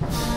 you.